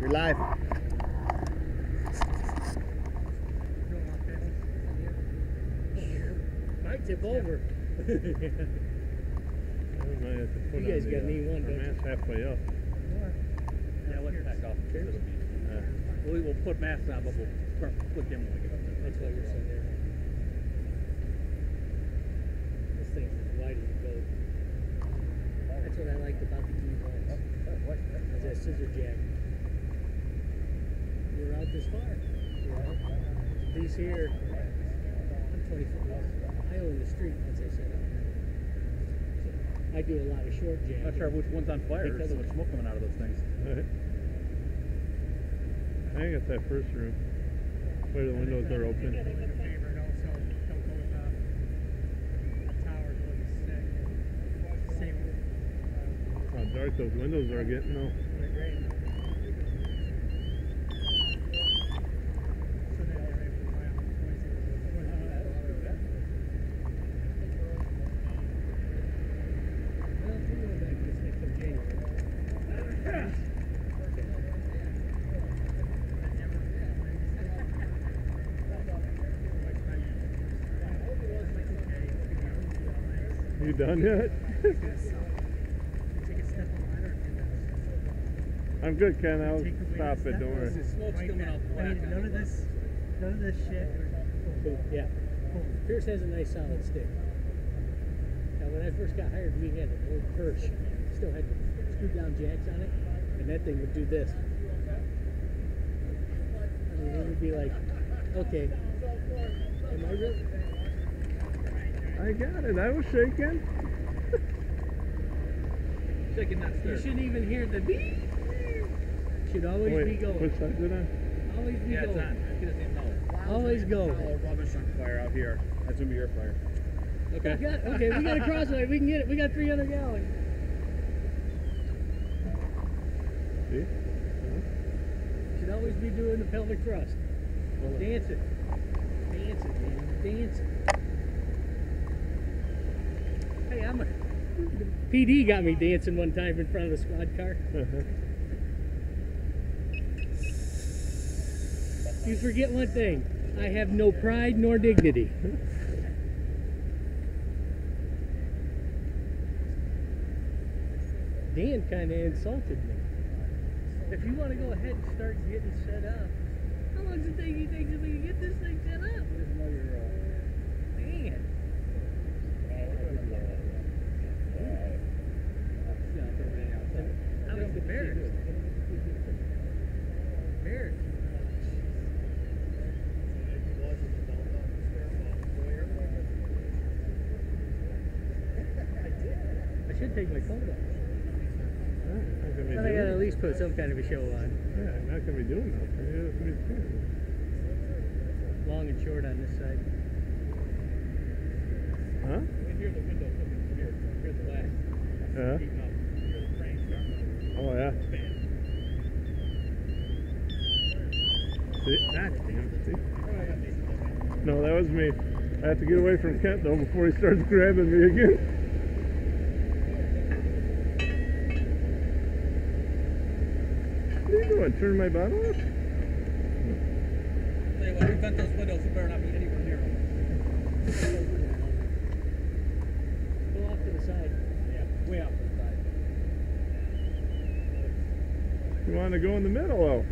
You're live. Might tip over. I might have to put You guys got an E1, uh, don't you? mask halfway up. Yeah, let's back off. Uh, We will put masks on, but we'll put them when we get up there. That's why you're sitting there. This thing's as wide as it goes. That's what I liked about the E1s. Is that scissor jack. You're out this far. You know? These here, I'm 20 foot long. I own the street once I set up. I do a lot of short jack. Not sure which one's on fire. There's Because so of- much smoke coming out of those things. Alright. I think it's that first room where the windows are open. How dark those windows are getting though. Well, if we go back to this next of January. You done yet? I'm good, Ken. I'll stop it. Don't worry. Smoke's coming out I mean, none of this, none of this shit. Boom, yeah. Pierce has a nice solid stick. Now, when I first got hired, we had an old Perch. Still had screw down jacks on it, and that thing would do this. I mean, it would be like, okay, am I real? I got it. I was shaking. Shaking that You shouldn't even hear the beep. Should always Wait, be going. which side did I? Always be Yeah, it's going. on. He doesn't even know. Always go. Oh, rubbish on fire out here. That's gonna be your fire. Okay. We got, okay, we got a crossway. We can get it. We got 300 gallons. See? Should always be doing the pelvic thrust. Dancing. Dancing, man. Dancing. Hey, I'm a. PD got me dancing one time in front of the squad car. Uh-huh. You forget one thing. I have no pride nor dignity. Dan kind of insulted me. If you want to go ahead and start getting set up, how long does it take you think to get this thing set up? Man. I was embarrassed. Embarrassed. I should take my coat off. Not gonna be But I gotta at doing- least put some kind of a show on. Yeah, I'm not gonna be doing nothing. Yeah, it's gonna be fun. Long and short on this side. Huh? You can hear the window looking from here. Hear the blast. Yeah. Uh-huh. Heating up. Hear the train starting Oh yeah. See? God damn it. See? No, that was me. I have to get away from Kent though before he starts grabbing me again. What are you doing? Turn my bottle off? Tell you what, we vent those windows. You better not be anywhere near them. Go off to the side. Yeah, way off to the side. You want to go in the middle though?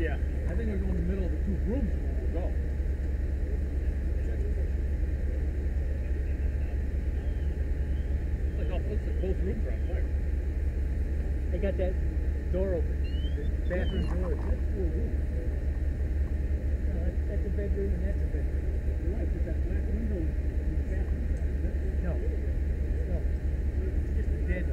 Yeah. I think we go in the middle of the two rooms. We'll go. Like, oh, looks like both rooms are on fire. I got that door open. The bathroom door. That's. No, that's, that's a bedroom and that's a bedroom. You're right, that black window in the bathroom. No. No. It's just a dead.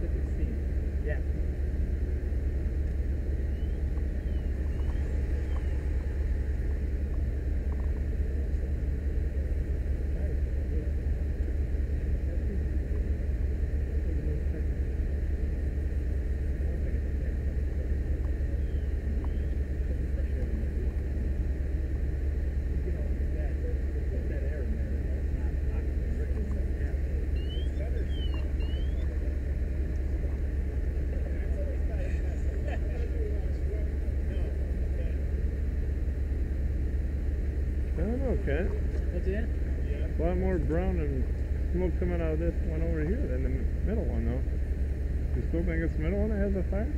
Look at steam. Yeah. That air in there. Oh, Kent. What's that? A lot more brown and smoke coming out of this one over here than the middle one, though. You still think it's the middle one that has a fire?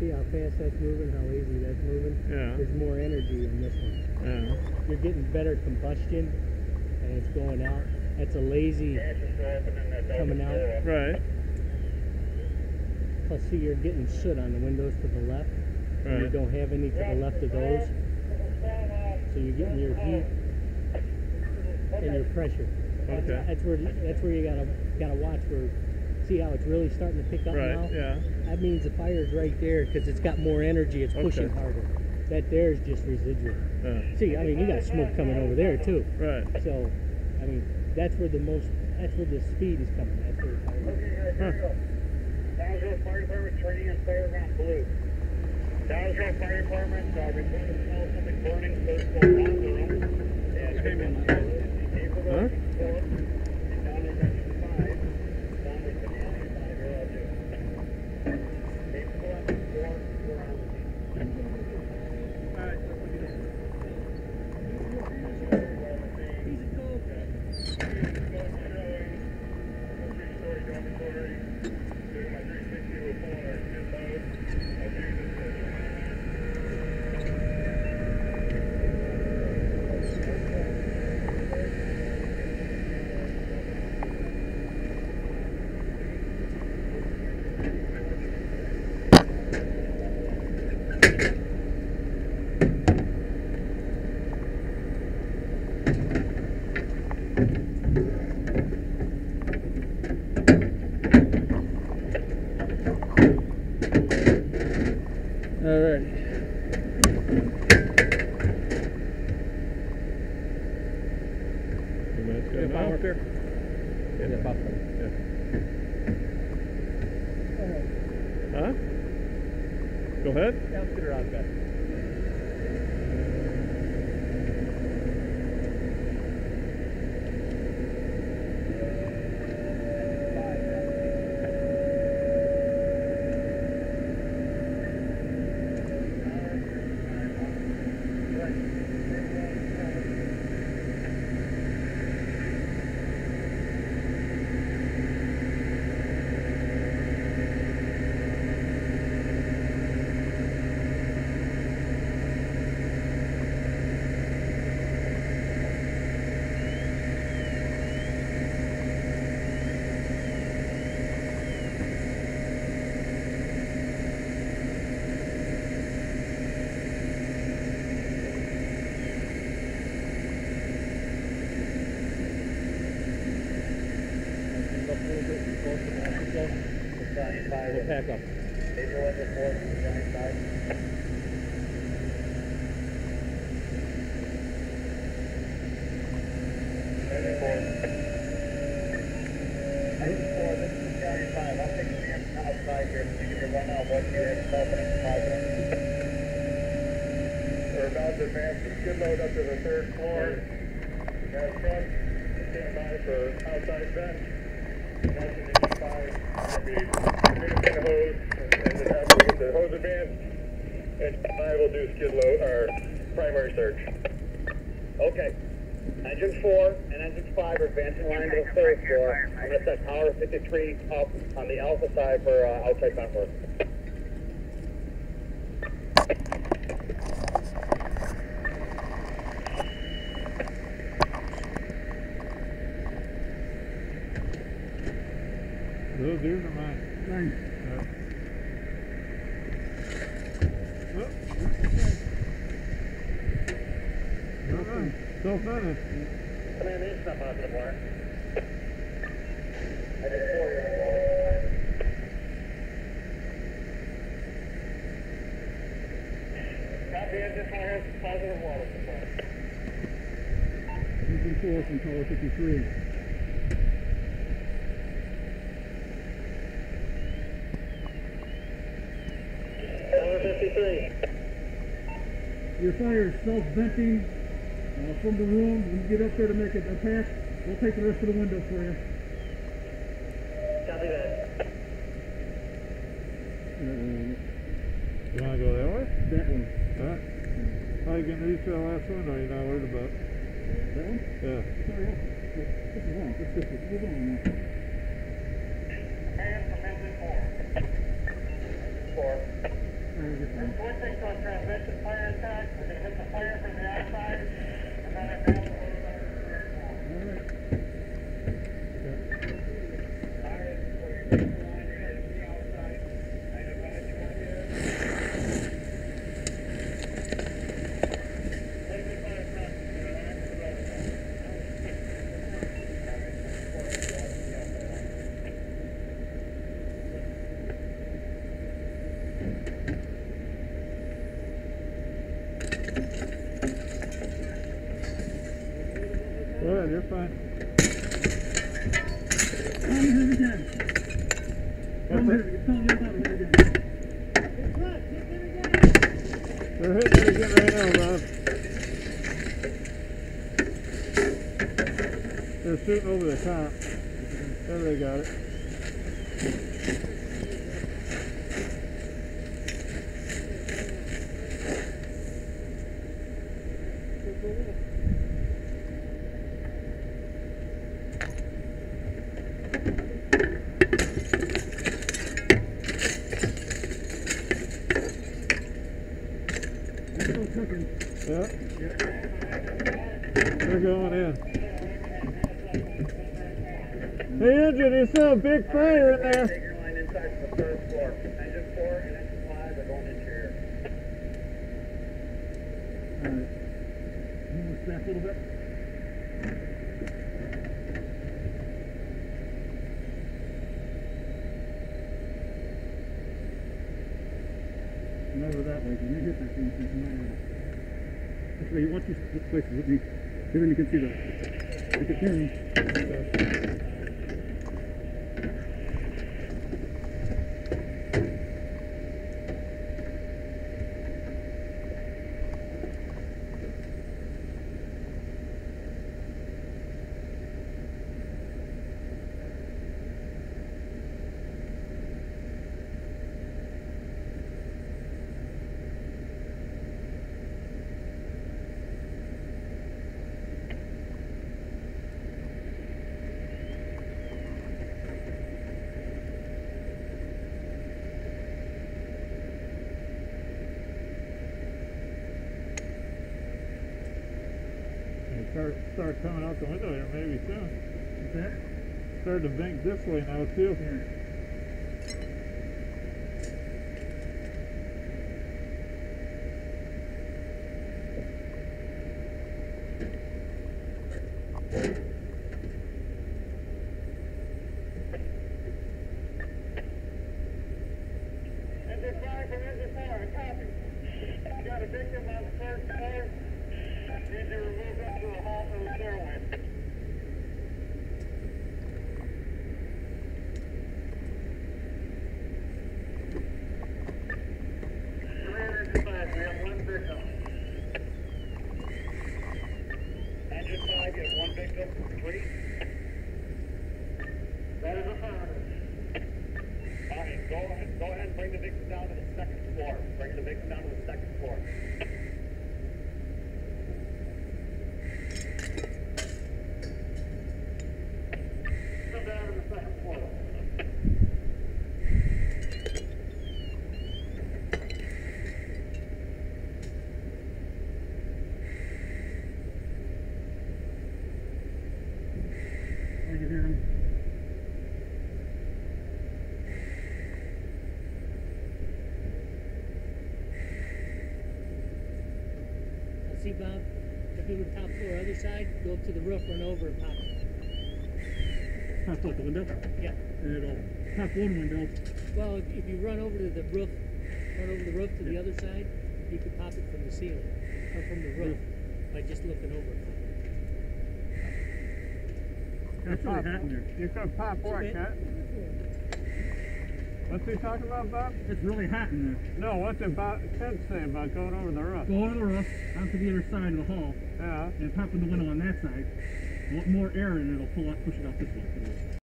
See how fast that's moving, how easy that's moving? Yeah. There's more energy in this one. Yeah. You're getting better combustion and it's going out. That's a lazy coming out. Right. Plus, see, you're getting soot on the windows to the left. And you don't have any to the left of those. So you're getting your heat and your pressure. That's, Okay. that's where that's where you gotta gotta watch where see how it's really starting to pick up now. Right. Yeah. That means the fire's right there because it's got more energy. It's pushing Okay. harder. That there's just residual. Yeah. See, I mean, you got smoke coming over there too. Right. So, I mean, that's where the most, that's where the speed is coming. That's where the fire is. Huh. Downsville Fire Department training and fairground blue. Downsville Fire Department, uh, reported small something burning, on their own. And Hey, man. April Huh? fourth, and down there, section five, down there, Canal, five, you're all due. April four, we're on the scene. All right. Yeah, power up here. Yeah. Yeah, buffer. Huh? Go ahead. Yeah, let's get her out back. Up a little bit closer to the office, Battalion five, We'll pack up. April fourth, battalion five. Ninety-four. Ninety-four, this is battalion five, I'll take a stand outside here, so you can run out what you have, confidence, five minutes. We're about to advance the skid load up to the third floor. Got truck, stand by for outside vent. Motion to five, gonna be finishing the hose, and then after we get the hose advanced, and I will do skid load, or primary search. Okay. Engine four and engine five are advancing line to the third floor. I'm gonna set Tower fifty-three up on the alpha side for, uh, outside vent. Those ears are mine. Thanks. So in, these stuff out to the. I did four years Copy, engine fire, positive water supply. Engine four from Tower 53. Tower fifty-three. Your fire is self-venting uh, from the room. When you get up there to make it attack, we'll take the rest of the window for you. Copy that. You wanna go that way? That one. Huh? How you gonna reach that last window you're not worried about? That one? Yeah. Sorry, yeah. This is wrong. This is move on. now. Command from engine four. Four. Alright, get We're one. switching to a transmission fire attack. We're gonna hit the fire from the outside, and then it down the road under the third floor. Alright. Alright, so you're taking the line, you're heading to the outside. I advise you want to get it. Take the fire truck, and relax the road. Fine. Tell me it again. Tell me it again. They're hitting it again right now, Bob. They're shooting over the top. There they got it. It's still cooking. Yeah. They're going in. Hey, engine, saw a big fire in there. The Alright. Back a little bit. And over that way, when you hit that thing, you might have it. Actually, watch these places with me. Here, you can see that. You can hear me. They start, start coming out the window here maybe soon. That? Starting to bank this way now too. Yeah. Engine five from engine four, copy. You got a victim on the third floor. Need to remove them to the hall for the stairway. Command engine five, we have one victim. Engine five, you have one victim, complete. That is affirmative. All right, go ahead, go ahead and bring the victim down to the second floor. Bring the victim down to the second floor. Come down to the second floor. I can hear him. Now see, Bob, if you were top floor other side, go up to the roof, run over and pop it. Pop out the window. Yeah. And it'll pop one window. Well, if, if you run over to the roof, run over the roof to the other side, you could pop it from the ceiling or from the roof by just looking over. it. It's really hot in there. You could pop what, bit. What's he talking about, Bob? It's really hot in there. No, what's about, Ted say about going over the roof? Go over the roof, onto the other side of the hall, Yeah. and pop in the window on that side. Want more air and it, it'll pull out, push it out this way.